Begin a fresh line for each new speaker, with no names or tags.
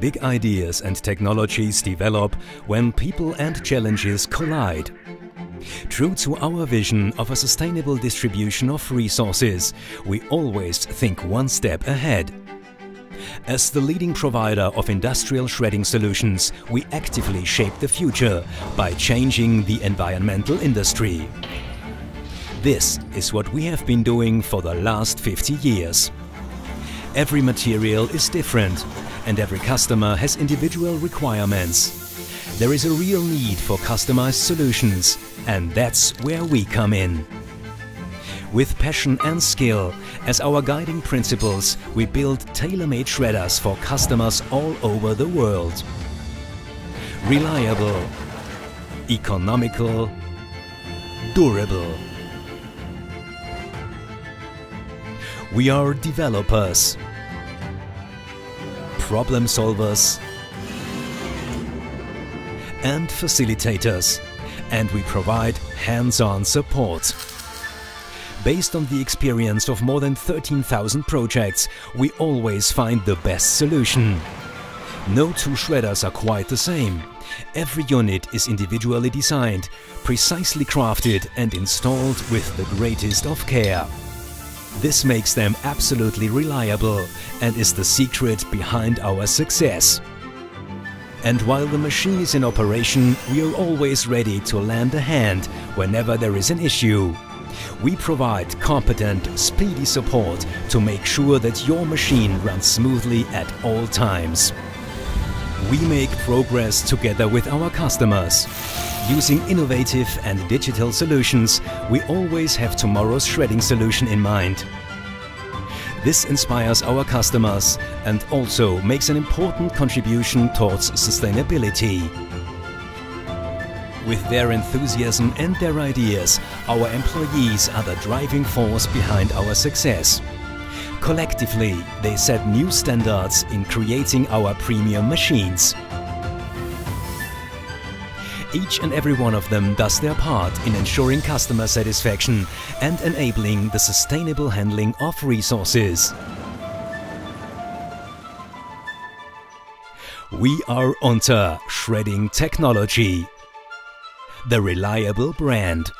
Big ideas and technologies develop when people and challenges collide. True to our vision of a sustainable distribution of resources, we always think one step ahead. As the leading provider of industrial shredding solutions, we actively shape the future by changing the environmental industry. This is what we have been doing for the last 50 years. Every material is different and every customer has individual requirements. There is a real need for customized solutions and that's where we come in. With passion and skill as our guiding principles, we build tailor-made shredders for customers all over the world. Reliable, economical, durable. We are developers, problem solvers and facilitators and we provide hands-on support. Based on the experience of more than 13,000 projects, we always find the best solution. No two shredders are quite the same. Every unit is individually designed, precisely crafted and installed with the greatest of care. This makes them absolutely reliable and is the secret behind our success. And while the machine is in operation, we are always ready to lend a hand whenever there is an issue. We provide competent, speedy support to make sure that your machine runs smoothly at all times. We make progress together with our customers. Using innovative and digital solutions, we always have tomorrow's shredding solution in mind. This inspires our customers and also makes an important contribution towards sustainability. With their enthusiasm and their ideas, our employees are the driving force behind our success. Collectively, they set new standards in creating our premium machines. Each and every one of them does their part in ensuring customer satisfaction and enabling the sustainable handling of resources. We are UNTHA Shredding Technology, the reliable brand.